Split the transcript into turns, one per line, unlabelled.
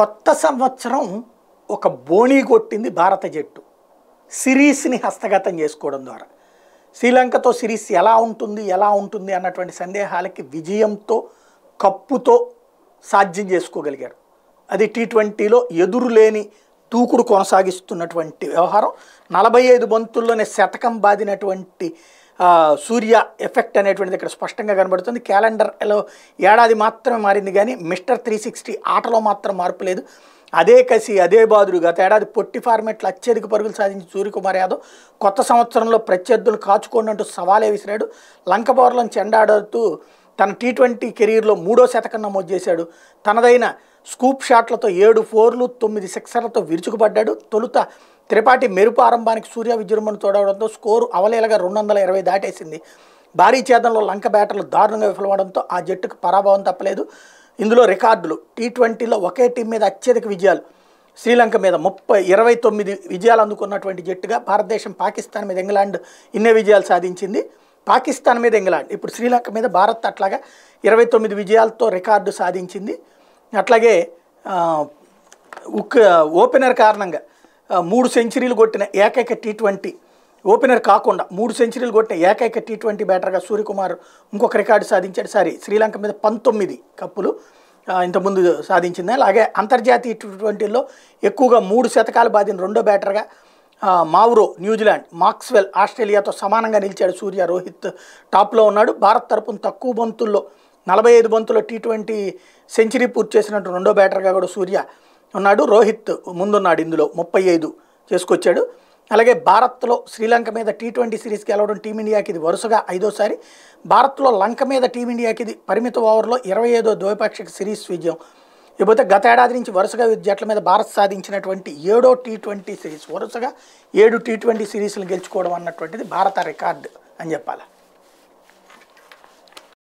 కొత్త సంవత్సరం ఒక బోణీ కొట్టింది భారత జట్టు. సిరీస్ని హస్తగతం చేసుకోవడం ద్వారా. శ్రీలంకతో సిరీస్ ఎలా ఉంటుంది ఎలా ఉంటుంది అన్నటువంటి సందేహాలకి విజయంతో కప్పుతో సాధ్యం చేసుకోగలిగారు. అది టీ ట్వంటీలో ఎదురులేని దూకుడు కొనసాగిస్తున్నటువంటి వ్యవహారం నలభై ఐదు బంతుల్లోనే శతకం బాదినటువంటి సూర్య ఎఫెక్ట్ అనేటువంటిది ఇక్కడ స్పష్టంగా కనబడుతుంది. క్యాలెండర్లో ఏడాది మాత్రమే మారింది కానీ మిస్టర్ త్రీ సిక్స్టీ ఆటలో మాత్రం మార్పు లేదు. అదే కసి అదే బాదుడు గత ఏడాది పొట్టి ఫార్మెట్లో అత్యధిక పరుగులు సాధించిన సూర్యకుమార్ యాదవ్ కొత్త సంవత్సరంలో ప్రత్యర్థులు కాచుకోండి అంటూ సవాలే విసిరాడు. లంక బౌర్లను చెండాడుతూ తన టీ ట్వంటీ కెరీర్లో మూడో శతకం నమోదు చేశాడు. తనదైన స్కూప్ షాట్లతో ఏడు ఫోర్లు తొమ్మిది సిక్సర్లతో విరుచుకుపడ్డాడు. తొలుత త్రిపాఠి మెరుపు ఆరంభానికి సూర్య విజృంభణ తోడవడంతో స్కోరు అవలేలగా రెండు వందల ఇరవై దాటేసింది. భారీ ఛేదంలో లంక బ్యాటర్లు దారుణంగా విఫలమవడంతో ఆ జట్టుకు పరాభవం తప్పలేదు. ఇందులో రికార్డులు టీ ట్వంటీలో ఒకే టీం మీద అత్యధిక విజయాలు. శ్రీలంక మీద ముప్పై ఇరవై తొమ్మిది విజయాలు అందుకున్నటువంటి జట్టుగా భారతదేశం పాకిస్తాన్ మీద ఇంగ్లాండ్ ఇన్నే విజయాలు సాధించింది. పాకిస్తాన్ మీద ఇంగ్లాండ్ ఇప్పుడు శ్రీలంక మీద భారత్ అట్లాగా ఇరవై తొమ్మిది విజయాలతో రికార్డు సాధించింది. అట్లాగే ఉక్ ఓపెనర్ కారణంగా మూడు సెంచరీలు కొట్టిన ఏకైక టీ ట్వంటీ ఓపెనర్ కాకుండా మూడు సెంచరీలు కొట్టిన ఏకైక టీ ట్వంటీ బ్యాటర్గా సూర్యకుమార్ ఇంకొక రికార్డు సాధించాడు. సారీ శ్రీలంక మీద పంతొమ్మిది కప్పులు ఇంతకుముందు సాధించింది. అలాగే అంతర్జాతీయ టీ ట్వంటీలో ఎక్కువగా మూడు శతకాలు బాధిన రెండో బ్యాటర్గా మావ్రో న్యూజిలాండ్ మాక్స్వెల్ ఆస్ట్రేలియాతో సమానంగా నిలిచాడు సూర్య రోహిత్. టాప్లో ఉన్నాడు. భారత్ తరపున తక్కువ బంతుల్లో నలభై ఐదు బంతుల్లో టీ ట్వంటీ సెంచరీ పూర్తి చేసినట్టు రెండో బ్యాటర్గా కూడా సూర్య ఉన్నాడు. రోహిత్ ముందున్నాడు ఇందులో ముప్పై ఐదు చేసుకొచ్చాడు. అలాగే భారత్లో శ్రీలంక మీద టీ ట్వంటీ సిరీస్ గెలవడం టీమిండియాకి ఇది వరుసగా ఐదోసారి. భారత్లో లంక మీద టీమిండియాకి ఇది పరిమిత ఓవర్లో ఇరవై ఐదో ద్వైపాక్షిక సిరీస్ విజయం. ఇకపోతే గత ఏడాది నుంచి వరుసగా జట్ల మీద భారత్ సాధించినటువంటి ఏడో టీ ట్వంటీ సిరీస్ వరుసగా ఏడు టీ ట్వంటీ సిరీస్లు గెలుచుకోవడం అన్నటువంటిది భారత రికార్డు అని చెప్పాలి.